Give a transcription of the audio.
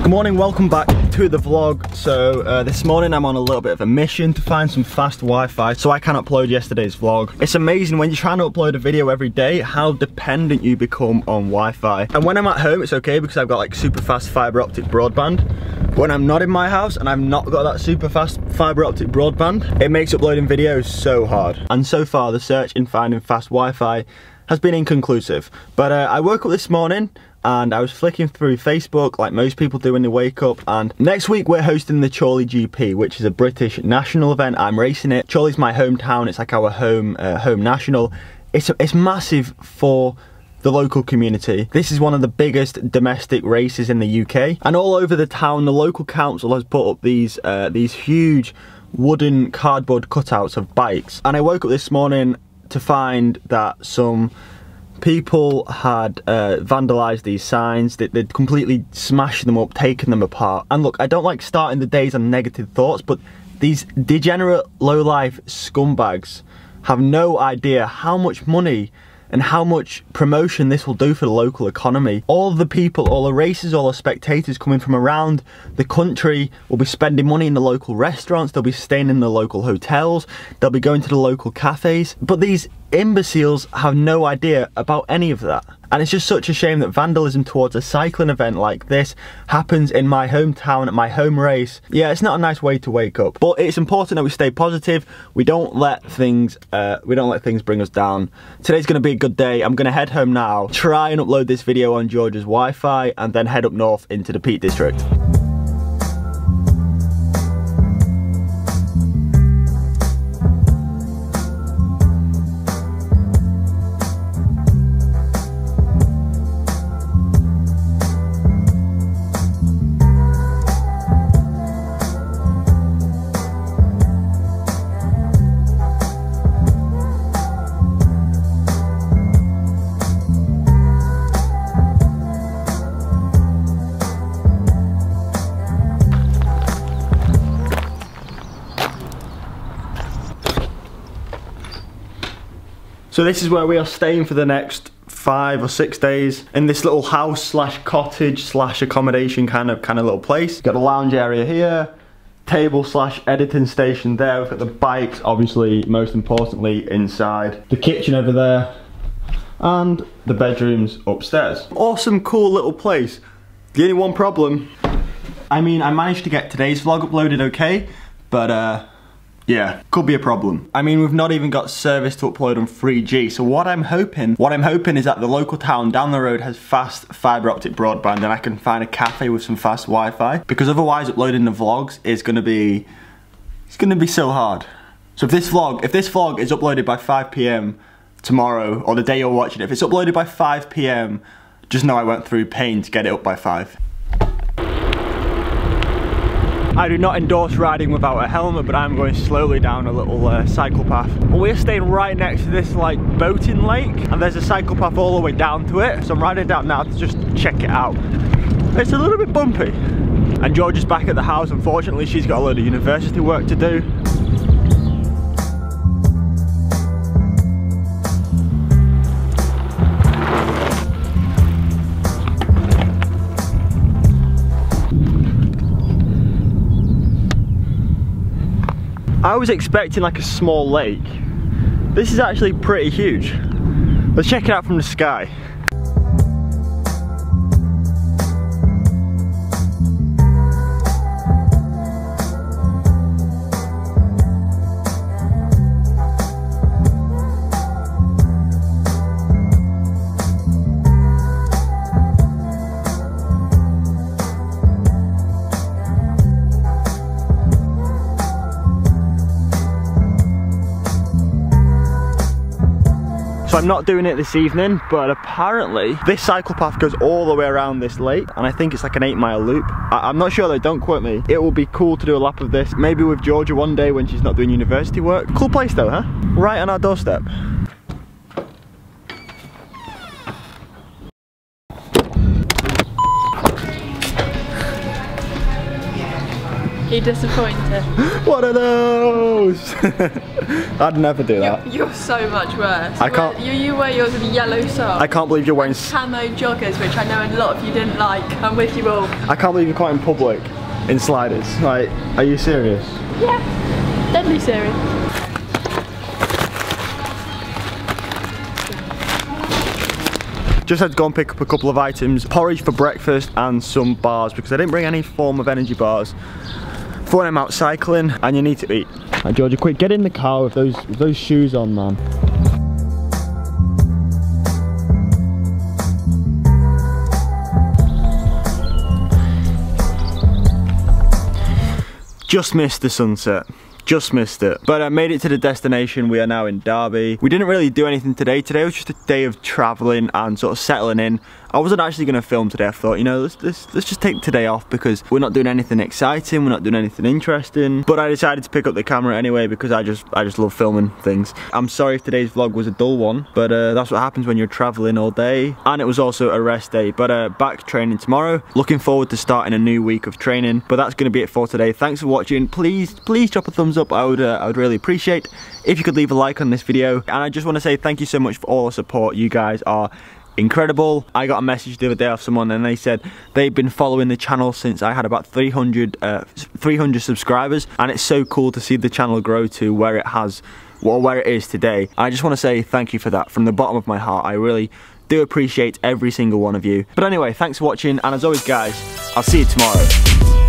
Good morning, welcome back to the vlog. So uh, this morning I'm on a little bit of a mission to find some fast Wi-Fi so I can upload yesterday's vlog. It's amazing when you're trying to upload a video every day how dependent you become on Wi-Fi. And when I'm at home it's okay because I've got like super fast fiber optic broadband. When I'm not in my house and I've not got that super fast fiber optic broadband, it makes uploading videos so hard. And so far the search in finding fast Wi-Fi has been inconclusive. But uh, I woke up this morning and I was flicking through Facebook like most people do when they wake up and next week we're hosting the Chorley GP which is a British national event. I'm racing it. Chorley's my hometown. It's like our home uh, home national. It's it's massive for the local community. This is one of the biggest domestic races in the UK and all over the town the local council has put up these uh, these huge wooden cardboard cutouts of bikes. And I woke up this morning to find that some people had uh, vandalised these signs, they, would completely smashed them up, taken them apart. And look, I don't like starting the days on negative thoughts, but these degenerate, low-life scumbags have no idea how much money and how much promotion this will do for the local economy. All the people, all the races, all the spectators coming from around the country will be spending money in the local restaurants, they'll be staying in the local hotels, they'll be going to the local cafes. But these imbeciles have no idea about any of that. And it's just such a shame that vandalism towards a cycling event like this happens in my hometown at my home race. Yeah, it's not a nice way to wake up. But it's important that we stay positive. We don't let things uh, we don't let things bring us down. Today's gonna be a good day. I'm gonna head home now, try and upload this video on Jorja's Wi-Fi, and then head up north into the Peak District. So this is where we are staying for the next five or six days in this little house slash cottage slash accommodation kind of kind of little place. Got a lounge area here, table slash editing station there. We've got the bikes, obviously, most importantly, inside. The kitchen over there, and the bedrooms upstairs. Awesome, cool little place. The only one problem, I mean, I managed to get today's vlog uploaded okay, but uh, yeah, could be a problem. I mean, we've not even got service to upload on 3G, so what I'm hoping, what I'm hoping is that the local town down the road has fast fiber optic broadband and I can find a cafe with some fast Wi-Fi, because otherwise uploading the vlogs is gonna be, it's gonna be so hard. So if this vlog, if this vlog is uploaded by 5 p.m. tomorrow, or the day you're watching it, if it's uploaded by 5 p.m., just know I went through pain to get it up by 5. I do not endorse riding without a helmet, but I'm going slowly down a little uh, cycle path. we're staying right next to this like boating lake, and there's a cycle path all the way down to it. So I'm riding down now to just check it out. It's a little bit bumpy. And Jorja is back at the house. Unfortunately, she's got a lot of university work to do. Was expecting like a small lake. This is actually pretty huge. Let's check it out from the sky. So I'm not doing it this evening, but apparently this cycle path goes all the way around this lake, and I think it's like an eight mile loop. I am not sure though, don't quote me. It will be cool to do a lap of this, maybe with Jorja one day when she's not doing university work. Cool place though, huh? Right on our doorstep. You're disappointed. What are those? I'd never do that. You're, you're so much worse. I You can't- Wear, you, you wear yours with yellow socks. I can't believe you're wearing. Camo joggers, which I know a lot of you didn't like. I'm with you all. I can't believe you're quite in public in sliders. Like, are you serious? Yeah. Deadly serious. Just had to go and pick up a couple of items, porridge for breakfast and some bars because I didn't bring any form of energy bars for when I'm out cycling and you need to eat. Right, Jorja, quick, get in the car with those with those shoes on, man. Just missed the sunset. Just missed it. But I made it to the destination. We are now in Derby. We didn't really do anything today. Today was just a day of traveling and sort of settling in. I wasn't actually going to film today. I thought, you know, let's, let's, let's just take today off because we're not doing anything exciting. We're not doing anything interesting. But I decided to pick up the camera anyway because I just I just love filming things. I'm sorry if today's vlog was a dull one, but uh, that's what happens when you're traveling all day. And it was also a rest day. But uh, back training tomorrow. Looking forward to starting a new week of training. But that's going to be it for today. Thanks for watching. Please, please drop a thumbs up. I would, uh, I would really appreciate if you could leave a like on this video. And I just want to say thank you so much for all the support. You guys are incredible. I got a message the other day off someone and they said they've been following the channel since I had about 300, uh, 300 subscribers and it's so cool to see the channel grow to where it has, well, where it is today. I just want to say thank you for that from the bottom of my heart. I really do appreciate every single one of you. But anyway, thanks for watching and as always guys, I'll see you tomorrow.